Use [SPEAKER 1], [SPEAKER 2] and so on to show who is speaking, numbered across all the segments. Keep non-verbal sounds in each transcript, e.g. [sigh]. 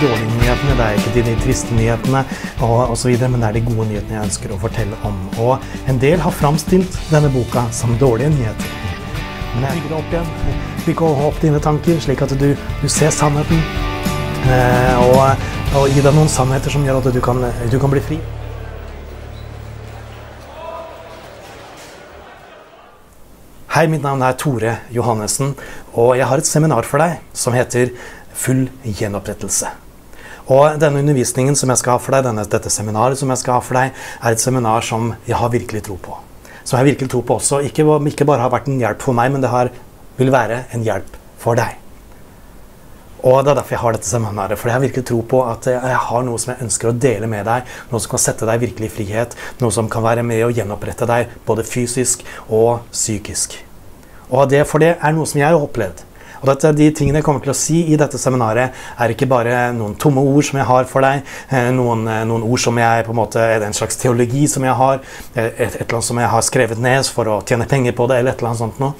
[SPEAKER 1] dårlige nyhetene, det er ikke de, de triste nyhetene osv., men det er de gode nyhetene jeg ønsker å fortelle om. Og en del har framstilt denne boka som dårlige nyheter. Men jeg bygger det opp igjen. Bygger opp dine tanker, slik at du, du ser sannheten. Eh, og, og gi deg noen sannheter som gjør at du kan, du kan bli fri. Hei, mitt navn er Tore Johannessen, og jeg har et seminar for deg som heter Full gjenopprettelse. Og denne undervisningen som jeg skal ha for deg, denne, dette seminaret som jeg skal ha for deg, er et seminar som jeg har virkelig tro på. Som jeg virkelig tro på også ikke, ikke bare har vært en hjelp for meg, men det har, vil være en hjelp for deg. Og Det er derfor jeg har dette seminaret. For jeg har virkelig tro på at jeg har noe som jeg ønsker å dele med deg. Noe som kan sette deg virkelig i frihet. Noe som kan være med å gjenopprette deg både fysisk og psykisk. Og det, For det er noe som jeg har opplevd. Og dette, De tingene jeg kommer til å si i dette seminaret, er ikke bare noen tomme ord som jeg har for deg, eh, noen, eh, noen ord som jeg på en måte, er en slags teologi som jeg har, eh, et, et, eller annet som jeg har skrevet ned for å tjene penger på det, eller et eller annet sånt noe.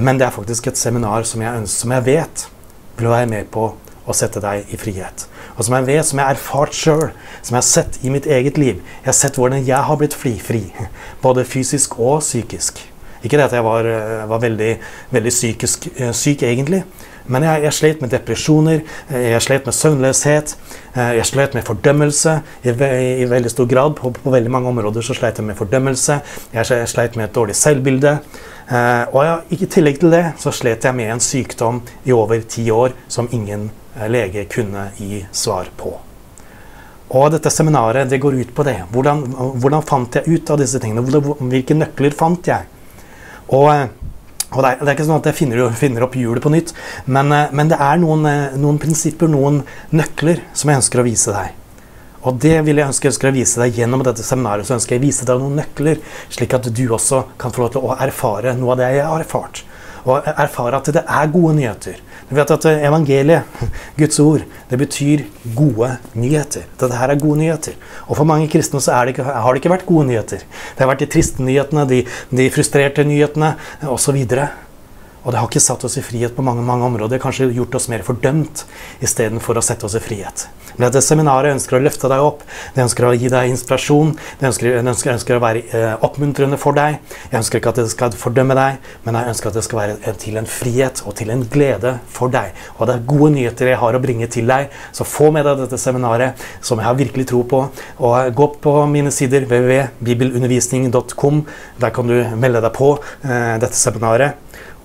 [SPEAKER 1] Men det er faktisk et seminar som jeg, ønsker, som jeg vet vil være med på å sette deg i frihet. Og som jeg vet, som jeg har erfart sjøl, som jeg har sett i mitt eget liv. Jeg har sett hvordan jeg har blitt fri, fri [laughs] både fysisk og psykisk. Ikke det at jeg var, eh, var veldig, veldig psykisk uh, syk, egentlig. Men jeg, jeg, slet med depresjoner, eh, jeg slet med søvnløshet, jeg slet med fordømmelse i, ve i veldig stor grad. På, på, veldig mange områder så slet jeg med fordømmelse. Jeg, slet med et dårlig selvbilde. Eh, og jeg, i tillegg til det så slet jeg med en sykdom i over ti år som ingen lege kunne gi svar på. Og dette seminaret det går ut på det. Hvordan, hvordan fant jeg ut av disse tingene? Hvilke nøkler fant jeg? Og, eh, og det, er, det, er, ikke sånn at jeg finner, finner opp hjulet på nytt, men, eh, men det er noen, eh, noen, prinsipper, noen nøkler, som jeg ønsker å vise deg. Og det vil jeg ønske, ønsker å vise deg gjennom dette seminaret. Så ønsker jeg å vise deg noen nøkler, slik at du også kan få lov til å erfare noe av det jeg har erfart. Og erfare at det er gode nyheter. Du vet at eh, Evangeliet, [laughs] Guds ord, det betyr gode nyheter. Dette her er gode nyheter. Og for mange kristne så det ikke, har det ikke vært gode nyheter. Det har vært de triste nyhetene, de, de frustrerte nyhetene osv. Og det har ikke satt oss i frihet på mange mange områder. Kanskje gjort oss mer fordømt istedenfor å sette oss i frihet. Men dette seminaret ønsker å løfte deg opp, det ønsker å gi deg inspirasjon, det ønsker, ønsker, ønsker å være eh, oppmuntrende for deg. Jeg ønsker ikke at det skal fordømme deg, men jeg ønsker at det skal være til en frihet og til en glede for deg. Og det er gode nyheter jeg har å bringe til deg, så få med deg dette seminaret, som jeg har virkelig tro på. Og gå på mine sider www.bibelundervisning.com. Der kan du melde deg på eh, dette seminaret.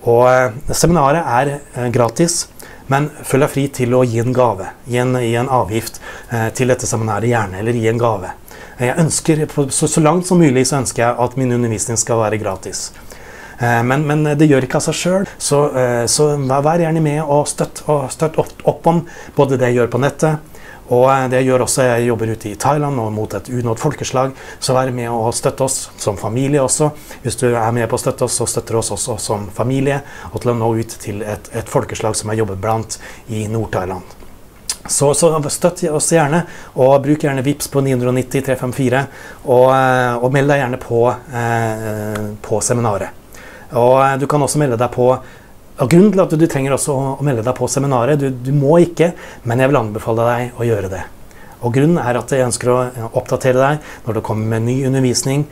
[SPEAKER 1] Og eh, Seminaret er eh, gratis, men følg deg fri til å gi en gave. Gi en, gi en avgift eh, til dette seminaret, gjerne, eller gi en gave. Jeg ønsker, så, så, langt som mulig så ønsker jeg at min undervisning skal være gratis. Men, men det gjør ikke av seg sjøl, så, så, vær gjerne med og støtt, og støtt opp, opp om både det jeg gjør på nettet, og eh, det gjør også Jeg jobber ute i Thailand og mot et unådd folkeslag. Så vær med og støtte oss som familie også. Hvis du er med på å støtte oss, så støtter du oss også som familie. Og til å nå ut til et, et folkeslag som jeg jobber blant i Nord-Thailand. Så, så, støtt oss gjerne, og bruk gjerne VIPS på 990 354. Og, eh, og meld deg gjerne på, eh, på seminaret. Og eh, du kan også melde deg på og Grunnen til at du trenger også å, melde deg på seminaret, du, du, må ikke, men jeg vil anbefale deg å gjøre det. Og Grunnen er at jeg ønsker å oppdatere deg når det kommer med ny undervisning.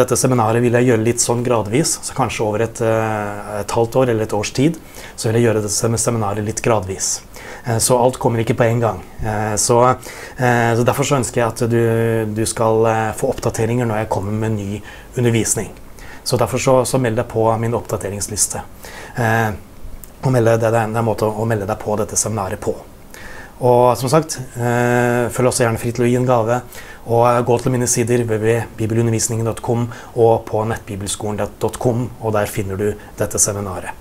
[SPEAKER 1] Dette seminaret vil jeg gjøre litt sånn gradvis, så kanskje over et, eh, et halvt år eller et års tid. Så vil jeg gjøre dette seminaret litt gradvis. Eh, så alt kommer ikke på en gang. Eh, så, så Derfor så ønsker jeg at du, du, skal få oppdateringer når jeg kommer med ny undervisning. Så Derfor så, så meld deg på min oppdateringsliste å melde, det, er en måte å melde deg på dette seminaret på. Og som sagt, eh, følg også gjerne fri til å gi en gave. Og gå til mine sider www.bibelundervisningen.com og på nettbibelskolen.com, og der finner du dette seminaret.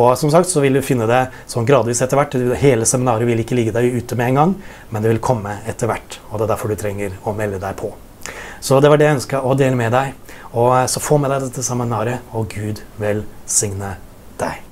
[SPEAKER 1] Og som sagt så vil du finne det sånn gradvis etter hvert. Hele seminaret vil ikke ligge deg ute med en gang, men det vil komme etter hvert. Og det er derfor du trenger å melde deg på. Så det var det jeg ønska å dele med deg. Og så få med deg dette seminaret, og Gud velsigne deg.